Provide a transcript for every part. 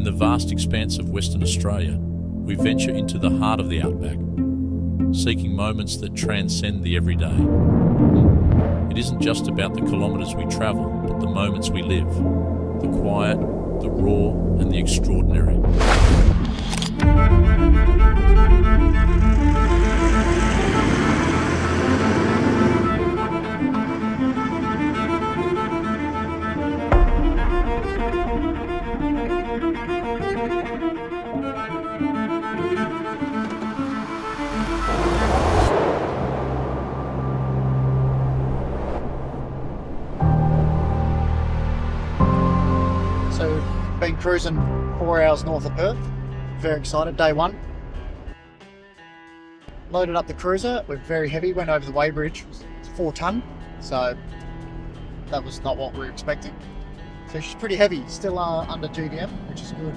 In the vast expanse of Western Australia, we venture into the heart of the outback, seeking moments that transcend the everyday. It isn't just about the kilometres we travel, but the moments we live the quiet, the raw, and the extraordinary. Been cruising four hours north of Perth. Very excited. Day one. Loaded up the cruiser. We're very heavy. Went over the weighbridge. It's four ton. So that was not what we were expecting. So she's pretty heavy. Still uh, under GVM, which is good.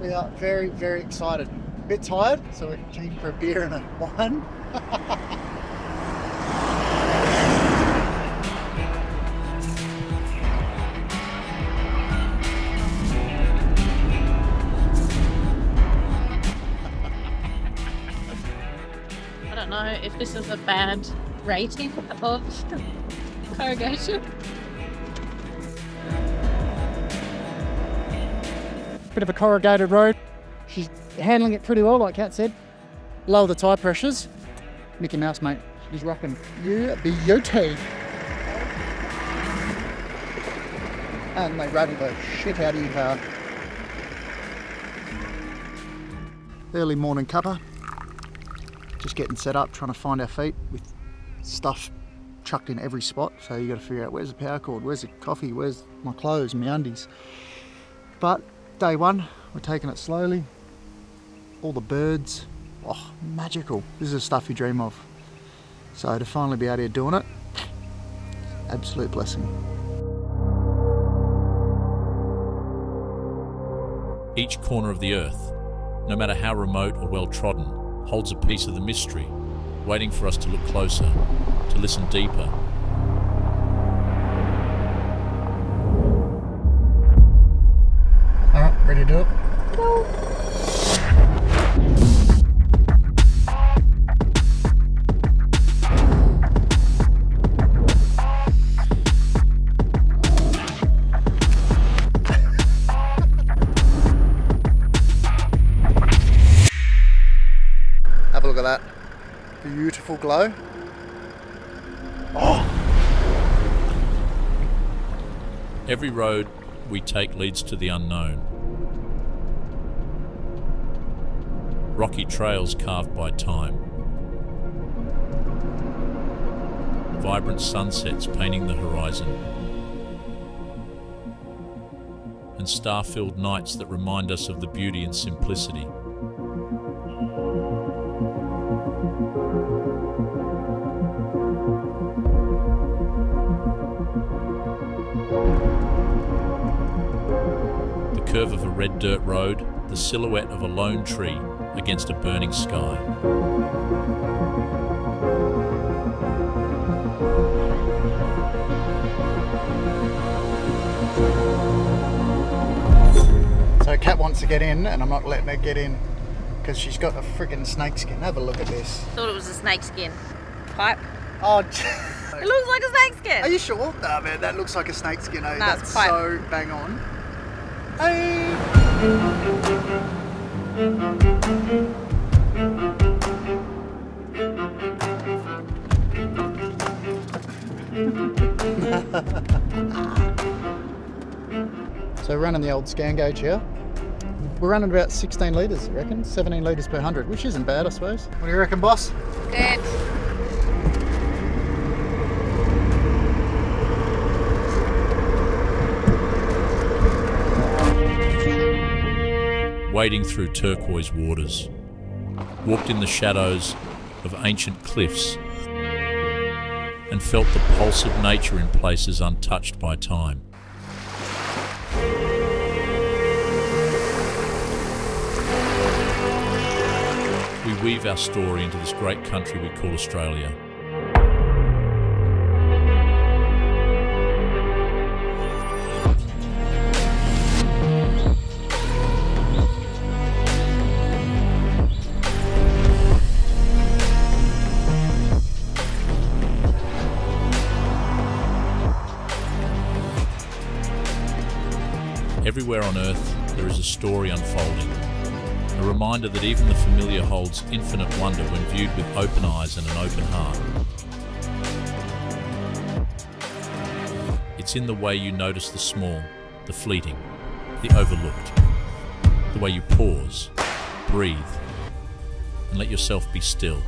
We are very, very excited. A bit tired, so we're keen for a beer and a wine. don't know if this is a bad rating of corrugation. bit of a corrugated road. She's handling it pretty well, like Cat said. Lower the tyre pressures. Mickey Mouse, mate. She's rocking. You beauty. And they rattle the shit out of your car. Early morning cuppa. Just getting set up, trying to find our feet with stuff chucked in every spot. So you got to figure out where's the power cord, where's the coffee, where's my clothes, my undies. But day one, we're taking it slowly. All the birds, oh, magical. This is the stuff you dream of. So to finally be out here doing it, absolute blessing. Each corner of the earth, no matter how remote or well trodden, holds a piece of the mystery, waiting for us to look closer, to listen deeper. All right, ready to do it? Have that. Beautiful glow. Oh! Every road we take leads to the unknown. Rocky trails carved by time. Vibrant sunsets painting the horizon. And star filled nights that remind us of the beauty and simplicity. Curve of a red dirt road, the silhouette of a lone tree against a burning sky. So Cat wants to get in, and I'm not letting her get in because she's got a freaking snake skin. Have a look at this. Thought it was a snake skin. Pipe. Oh, It looks like a snake skin. are you sure? Nah, man, that looks like a snake skin. Eh? Nah, it's That's so bang on. So running the old scan gauge here. We're running about 16 litres, I reckon. 17 litres per 100, which isn't bad, I suppose. What do you reckon, boss? Good. Wading through turquoise waters, walked in the shadows of ancient cliffs, and felt the pulse of nature in places untouched by time. We weave our story into this great country we call Australia. Everywhere on Earth, there is a story unfolding. A reminder that even the familiar holds infinite wonder when viewed with open eyes and an open heart. It's in the way you notice the small, the fleeting, the overlooked. The way you pause, breathe, and let yourself be still.